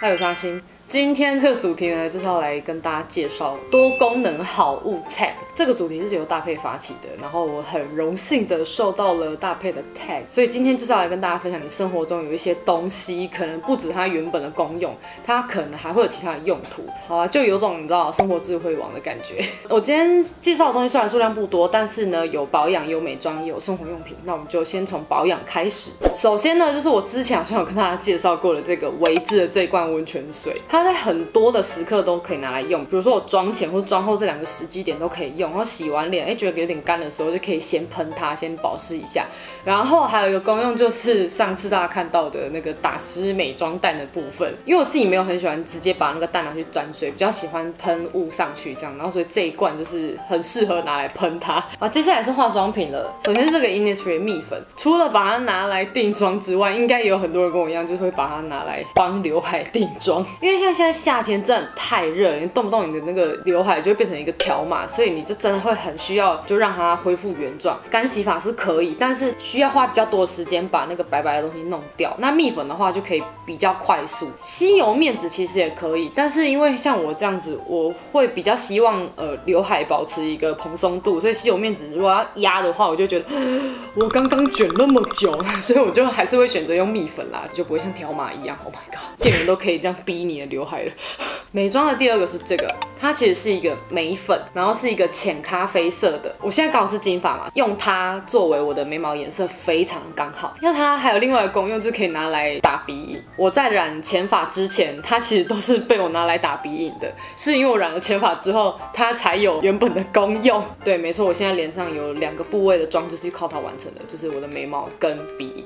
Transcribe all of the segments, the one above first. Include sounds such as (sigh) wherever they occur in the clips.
还有伤心。今天这个主题呢，就是要来跟大家介绍多功能好物 tag。这个主题是由大佩发起的，然后我很荣幸的受到了大佩的 tag，所以今天就是要来跟大家分享，你生活中有一些东西，可能不止它原本的功用，它可能还会有其他的用途。好啊，就有种你知道生活智慧王的感觉。(laughs) 我今天介绍的东西虽然数量不多，但是呢，有保养、有美妆、也有生活用品。那我们就先从保养开始。首先呢，就是我之前好像有跟大家介绍过的这个维兹的这罐温泉水，它在很多的时刻都可以拿来用，比如说我妆前或妆后这两个时机点都可以用。然后洗完脸，哎，觉得有点干的时候，就可以先喷它，先保湿一下。然后还有一个功用就是上次大家看到的那个打湿美妆蛋的部分，因为我自己没有很喜欢直接把那个蛋拿去沾水，比较喜欢喷雾上去这样。然后所以这一罐就是很适合拿来喷它。啊，接下来是化妆品了。首先是这个 Innisfree 蜜粉，除了把它拿来定妆之外，应该也有很多人跟我一样，就是会把它拿来帮刘海定妆。因为现现在夏天真的太热，你动不动你的那个刘海就会变成一个条码，所以你就真的会很需要就让它恢复原状。干洗法是可以，但是需要花比较多的时间把那个白白的东西弄掉。那蜜粉的话就可以比较快速。吸油面纸其实也可以，但是因为像我这样子，我会比较希望呃刘海保持一个蓬松度，所以吸油面纸如果要压的话，我就觉得 (laughs) 我刚刚卷那么久，所以我就还是会选择用蜜粉啦，就不会像条码一样。Oh my god，店员都可以这样逼你的刘刘海了。(laughs) 美妆的第二个是这个，它其实是一个眉粉，然后是一个浅咖啡色的。我现在刚好是金发嘛，用它作为我的眉毛颜色非常刚好。那它还有另外一个功用，就可以拿来打鼻影。我在染浅发之前，它其实都是被我拿来打鼻影的，是因为我染了浅发之后，它才有原本的功用。对，没错，我现在脸上有两个部位的妆就是靠它完成的，就是我的眉毛跟鼻。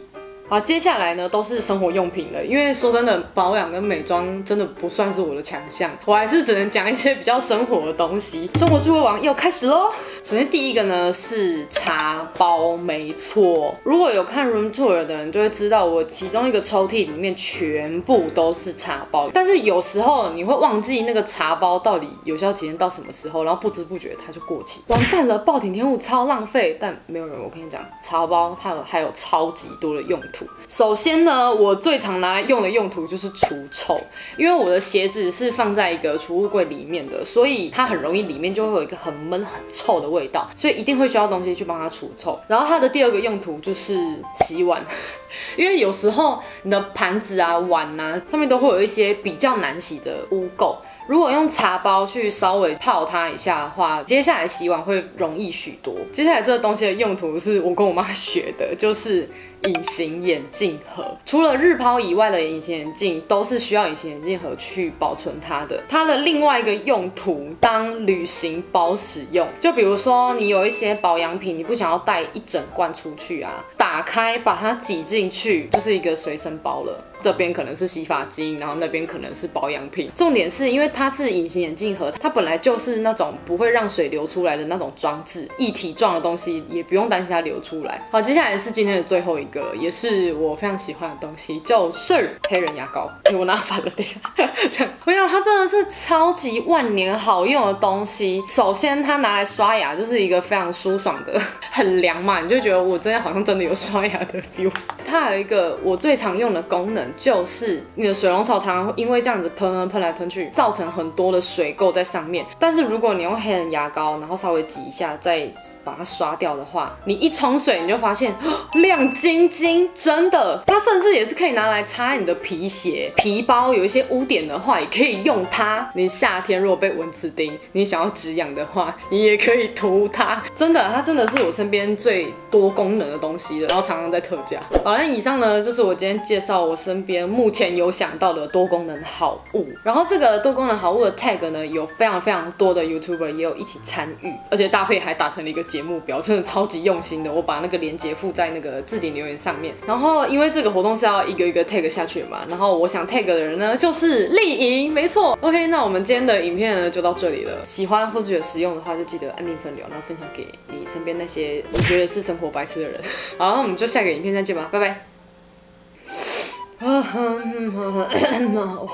好，接下来呢都是生活用品了，因为说真的，保养跟美妆真的不算是我的强项，我还是只能讲一些比较生活的东西。(laughs) 生活智慧王又开始喽！首先第一个呢是茶包，没错，如果有看 room tour 的人就会知道，我其中一个抽屉里面全部都是茶包，但是有时候你会忘记那个茶包到底有效期限到什么时候，然后不知不觉它就过期，完蛋了，暴殄天物，超浪费。但没有人，我跟你讲，茶包它有还有超级多的用首先呢，我最常拿来用的用途就是除臭，因为我的鞋子是放在一个储物柜里面的，所以它很容易里面就会有一个很闷很臭的味道，所以一定会需要东西去帮它除臭。然后它的第二个用途就是洗碗，(laughs) 因为有时候你的盘子啊、碗啊上面都会有一些比较难洗的污垢。如果用茶包去稍微泡它一下的话，接下来洗碗会容易许多。接下来这个东西的用途是我跟我妈学的，就是隐形眼镜盒。除了日抛以外的隐形眼镜，都是需要隐形眼镜盒去保存它的。它的另外一个用途，当旅行包使用。就比如说你有一些保养品，你不想要带一整罐出去啊，打开把它挤进去，就是一个随身包了。这边可能是洗发精，然后那边可能是保养品。重点是因为它是隐形眼镜盒，它本来就是那种不会让水流出来的那种装置，一体状的东西也不用担心它流出来。好，接下来是今天的最后一个，也是我非常喜欢的东西，就是黑人牙膏。哎，我拿反了，等一下，(laughs) 这样。我想它真的是超级万年好用的东西。首先，它拿来刷牙就是一个非常舒爽的，很凉嘛，你就觉得我真的好像真的有刷牙的 feel。它有一个我最常用的功能。就是你的水龙头常常因为这样子喷喷喷来喷去，造成很多的水垢在上面。但是如果你用黑人牙膏，然后稍微挤一下，再把它刷掉的话，你一冲水你就发现亮晶晶，真的。它甚至也是可以拿来擦你的皮鞋、皮包，有一些污点的话也可以用它。你夏天如果被蚊子叮，你想要止痒的话，你也可以涂它。真的，它真的是我身边最多功能的东西了，然后常常在特价。好了，以上呢就是我今天介绍我身边目前有想到的多功能好物，然后这个多功能好物的 tag 呢，有非常非常多的 YouTuber 也有一起参与，而且搭配还打成了一个节目表，真的超级用心的。我把那个链接附在那个置顶留言上面。然后因为这个活动是要一个一个 tag 下去嘛，然后我想 tag 的人呢就是丽莹，没错。OK，那我们今天的影片呢就到这里了。喜欢或者觉得实用的话，就记得按订分流，然后分享给你身边那些你觉得是生活白痴的人。好，那我们就下个影片再见吧，拜拜。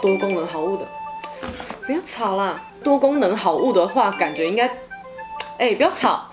多功能好物的，不要吵啦！多功能好物的话，感觉应该，哎，不要吵。